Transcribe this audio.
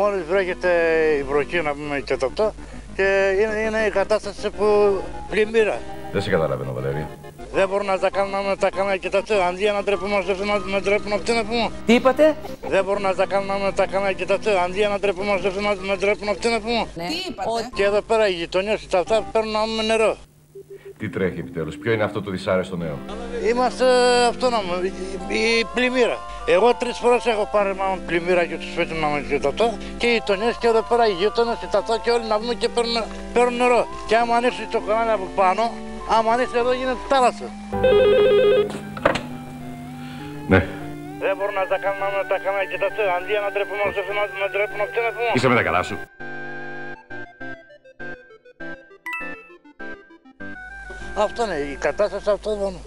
Μόλις βρέχεται η βροχή να πούμε και το αυτό και είναι, είναι η κατάσταση που πλημμύρα. Δεν σε καταλαβαίνω, Βαλέρη. Δεν μπορούν να τα κάνουν να τα κάνουν και τα τέτοια. Αντί για να ντρεπόμαστε αυτοί να, να ντρέπουν αυτοί να πούμε. Τι είπατε; Δεν μπορούν να τα κάνουν να τα κάνουν και τα τέτοια. Αντί για να ντρεπόμαστε αυτοί να, να ντρέπουν αυτοί να πούμε. Ναι. Τι είπατε; Και εδώ πέρα οι γειτονιές τα αυτά παίρνουν να πούμε νερό. Τι τρέχει επιτέλους, ποιο είναι αυτό το δυσάρεστο νέο; Είμαστε αυτό να μου, η, η πλημμύρα. Εγώ τρεις φορές έχω πάρει μάλλον πλημμύρα και τους σπίτι μου και το αυτό. Και οι γειτονιές και εδώ πέρα οι γείτονε και τα αυτά και όλοι να βγουν και παίρνουν, παίρνουν νερό. Και άμα ανοίξει το κανάλι από πάνω, άμα ανοίξει εδώ γίνεται θάλασσα. Ναι, Δεν μπορούν να τα κάνουν να τα κάνουν και τα τέτοια. Αντί για να ντρεπόμαστε αυτοί να, να ντρέπουν αυτοί να πούμε. είσαι με τα καλά σου. Αυτό είναι η κατάσταση αυτό μόνο.